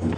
you